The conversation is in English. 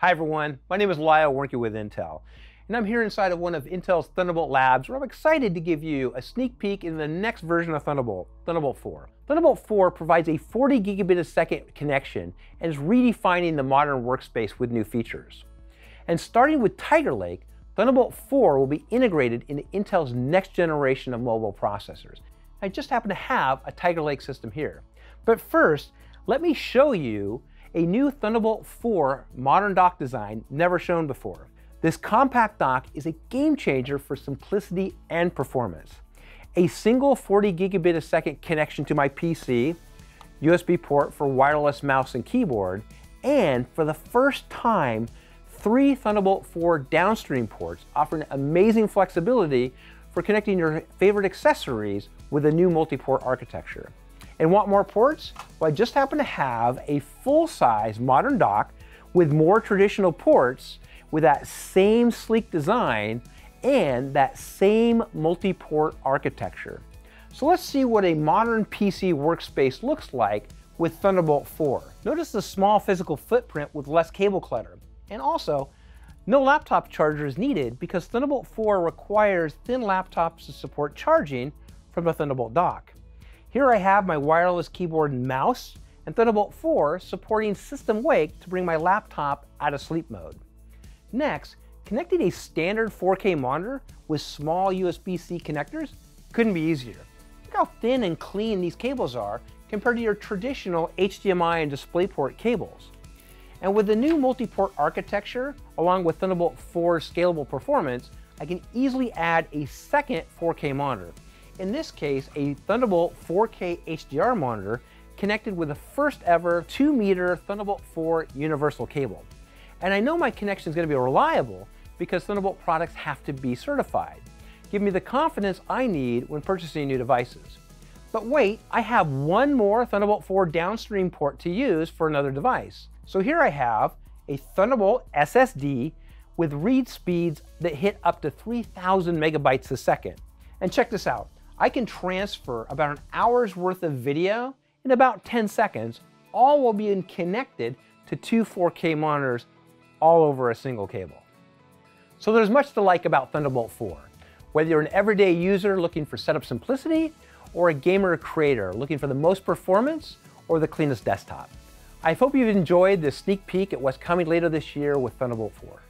Hi everyone, my name is Lyle working with Intel, and I'm here inside of one of Intel's Thunderbolt labs where I'm excited to give you a sneak peek in the next version of Thunderbolt, Thunderbolt 4. Thunderbolt 4 provides a 40 gigabit a second connection and is redefining the modern workspace with new features. And starting with Tiger Lake, Thunderbolt 4 will be integrated into Intel's next generation of mobile processors. I just happen to have a Tiger Lake system here. But first, let me show you a new Thunderbolt 4 modern dock design never shown before. This compact dock is a game changer for simplicity and performance. A single 40 gigabit a second connection to my PC, USB port for wireless mouse and keyboard, and for the first time, three Thunderbolt 4 downstream ports offering amazing flexibility for connecting your favorite accessories with a new multi-port architecture. And want more ports? Well, I just happen to have a full-size modern dock with more traditional ports with that same sleek design and that same multi-port architecture. So let's see what a modern PC workspace looks like with Thunderbolt 4. Notice the small physical footprint with less cable clutter. And also, no laptop charger is needed because Thunderbolt 4 requires thin laptops to support charging from the Thunderbolt dock. Here I have my wireless keyboard and mouse, and Thunderbolt 4 supporting System Wake to bring my laptop out of sleep mode. Next, connecting a standard 4K monitor with small USB-C connectors couldn't be easier. Look how thin and clean these cables are compared to your traditional HDMI and DisplayPort cables. And with the new multi-port architecture, along with Thunderbolt 4 scalable performance, I can easily add a second 4K monitor in this case, a Thunderbolt 4K HDR monitor connected with the first ever 2 meter Thunderbolt 4 universal cable. And I know my connection is going to be reliable because Thunderbolt products have to be certified. Give me the confidence I need when purchasing new devices. But wait, I have one more Thunderbolt 4 downstream port to use for another device. So here I have a Thunderbolt SSD with read speeds that hit up to 3000 megabytes a second. And check this out. I can transfer about an hour's worth of video in about 10 seconds, all while being connected to two 4K monitors all over a single cable. So there's much to like about Thunderbolt 4. Whether you're an everyday user looking for setup simplicity, or a gamer creator looking for the most performance or the cleanest desktop. I hope you've enjoyed this sneak peek at what's coming later this year with Thunderbolt 4.